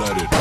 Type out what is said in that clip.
blooded.